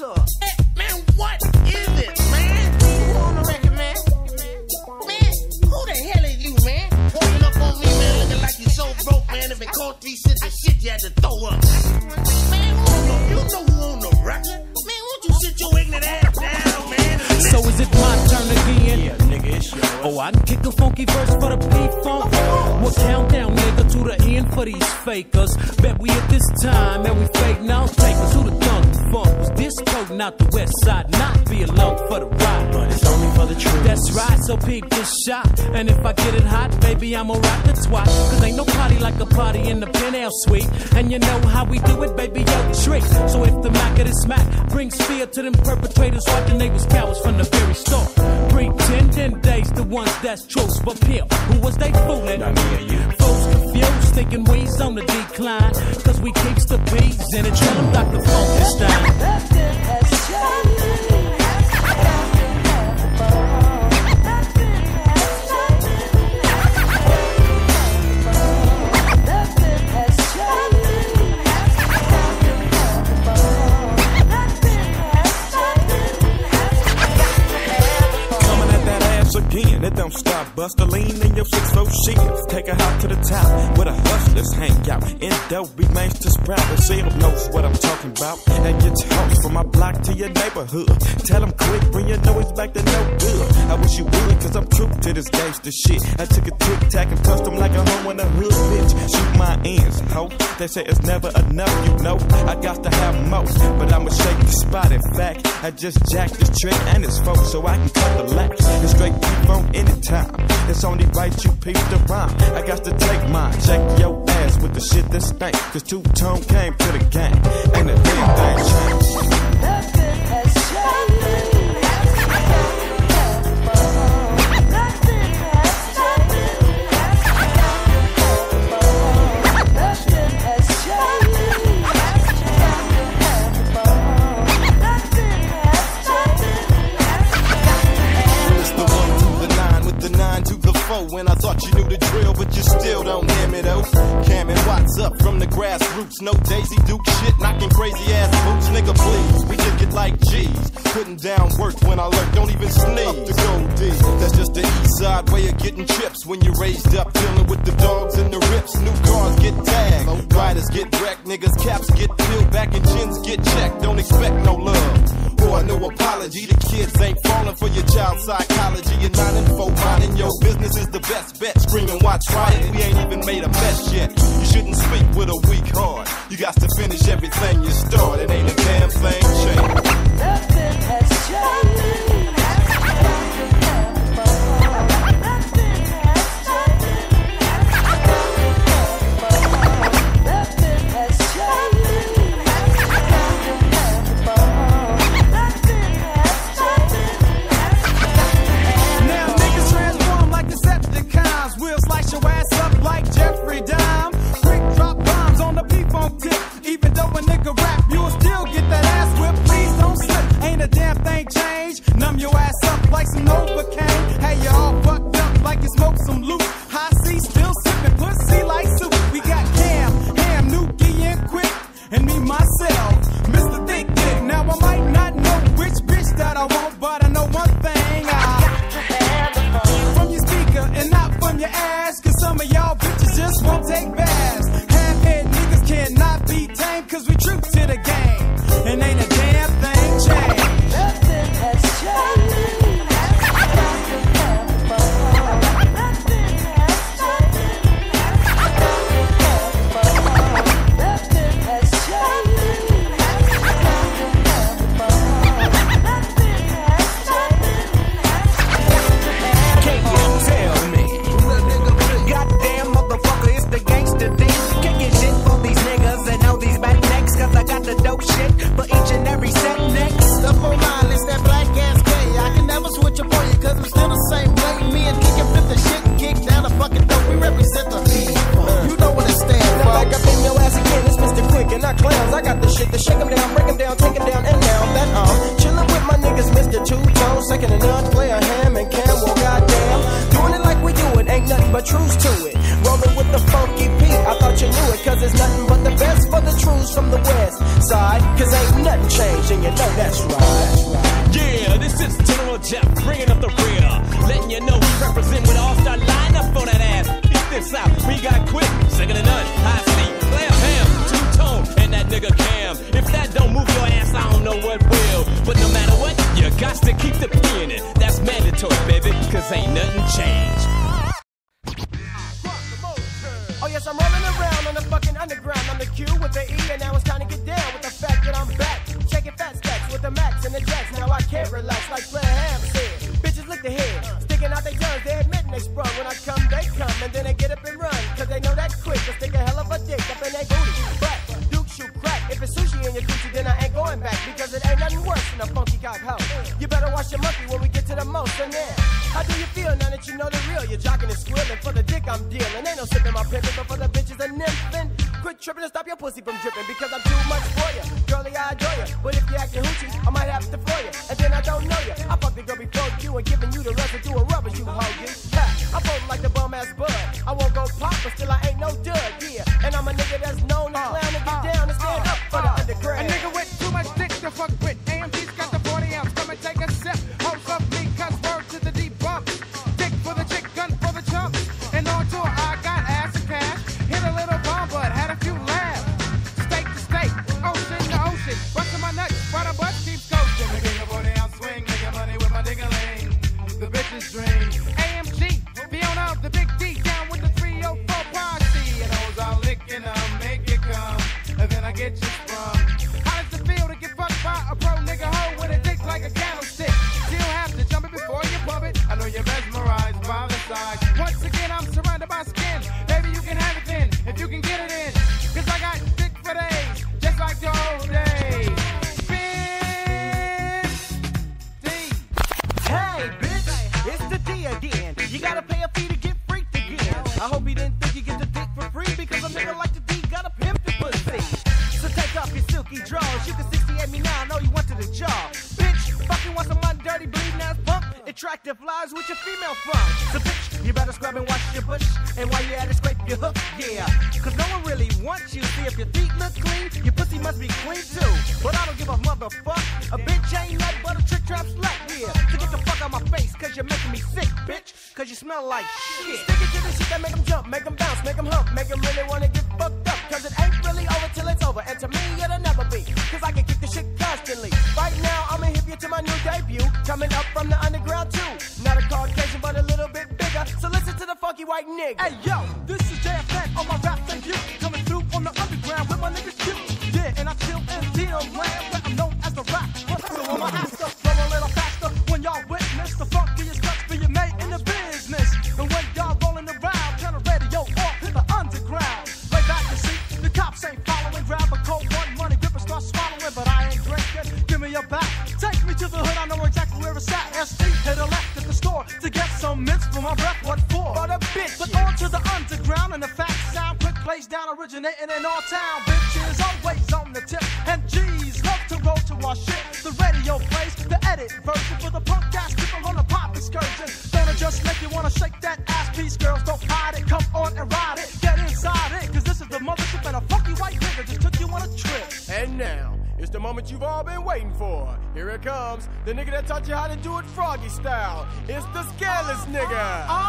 Monster. Man, what is it, man? Who on the record, man? Man, who the hell are you, man? Walking up on me, man, looking like you so broke, man. If it cost three cents of shit, you had to throw up. Man, who on the, you know who on the record? Man, won't you sit your ignorant ass down, man? So is it my turn again? Yeah, nigga, it's yours. Oh, I can kick a funky verse for the P-Funk. Well, countdown, nigga, to the end for these fakers. Bet we at this time, and we fake now takers. Who the thunk funk was this code, not the west side, not be alone for the ride. But it's only for the truth. That's right, so peep this shot. And if I get it hot, baby, I'ma rock the twat. Cause ain't no party like a party in the penthouse suite. And you know how we do it, baby, yo, trick. So if the Mac of this smack brings fear to them perpetrators, watching they was cowards from the very start. Pretending they's the ones that's truth, but pimp, who was they fooling? Not me and you. Folks thinking we's on the decline. Cause we keeps the beats in it, tell them Dr. Funkenstein. Coming at that ass again, it don't stop. Bust a lean in your six foot sheets. Take a hop to the top where the hustlers hang out. Indo remains to sprout. Seal knows what I'm talking about. And get your from my block to your neighborhood. Tell them Quik, bring your noise back to no good. I wish you would, cause I'm true to this gangster shit. I took a tic tac and tossed them like a home in the hood, bitch. Shoot my ends, ho. They say it's never enough, you know. I got to have more, but I'ma shake the spot. In fact, I just jacked this trick and it's folk so I can cut the lack. It's straight keep on anytime. It's only right you peep the rhyme. I got to take mine. Check your ass with the shit that stank. Cause two tone came to the game. And the damn thing changed. When I thought you knew the drill, but you still don't hear me though. Kam and Watts up from the grassroots. No Daisy Duke shit, knocking crazy ass boots. Nigga, please, we kick it like G's. Putting down work when I lurk, don't even sneeze. Up the gold D. That's just the east side way of getting chips. When you're raised up, dealing with the dogs and the rips. New cars get tagged, riders get wrecked, niggas caps get peeled back and chins get checked. Don't expect no love or no apology. The kids ain't falling for your child psychology. You're and four, minding your business is the best bet. Screaming, watch riot. We ain't even made a mess yet. You shouldn't speak with a weak heart. You got to finish everything you start. It ain't a damn thing changed. Shit to shake 'em down, break 'em down, take 'em down, and now that um, chillin' with my niggas, Mr. Two Tone, second and none, Playa Hamm and cam, well goddamn, doing it like we do it, ain't nothing but truths to it. Rolling with the funky P, I thought you knew it, cause it's nothing but the best for the truths from the west side. cause ain't nothing changed, and you know that's right. Yeah, this is General Jeff bringing up the rear. Letting you know we represent with all star lineup for that ass. Keep this out. We got Quik, second to none. High sleep, Playa Hamm, two tone, and that nigga Kam. Got to keep the P in. That's mandatory, baby, cause ain't nothing changed. Oh yes, I'm rolling around on the fucking underground. I'm the Q with the E, and now it's time to get down with the fact that I'm back. Shaking fat stacks with the max and the jacks. Now I can't relax like Playa Hamm said. Bitches lick the head, sticking out their tongues. They admitting they sprung. When I come, they come, and then they I'm dealing. Ain't no sipping my pimpin', but for the bitches and nymphing. Quit tripping and stop your pussy from dripping because I'm too much for you. Girlie, I adore you. But if you acting hoochie, I might have to floor you. And then I don't know you. I fucked the girl before you and giving you the residue of rubber, you hoe, you. Ha, I'm floating like the bum ass bud. I won't go pop, but still I ain't no dud, yeah. It's the D again. You gotta pay a fee to get freaked again. I hope you didn't think you get the dick for free because a nigga like the D got a pimp the pussy. So take off your silky drawers. You can 68 me now. I know you went to the jaw. Bitch, fucking want some mud dirty punk. Attractive lies with your female from. So bitch, you better scrub and wash your bush. And while you at it, scrape your hook. Yeah, cause no one really wants you. See if your feet look clean, your pussy must be clean too. But I don't give a motherfuck. A bitch ain't nothing but a trick trap slut. Yeah, so get the fuck out my face, cause you're making me sick, bitch. Cause you smell like shit. Stick it to the shit that make them jump, make them bounce, make them Give me your back, take me to the hood. I know exactly where it's at. ST hit a left at the store to get some mints for my breath. What for? For the bitch. But on to the underground and the fat sound Quik plays down originating in our town. Bitches always on the tip and G's love to roll to our shit. The radio plays the edit version moment you've all been waiting for. Here it comes, the nigga that taught you how to do it froggy style. It's the scandalous nigga. Oh, oh, oh,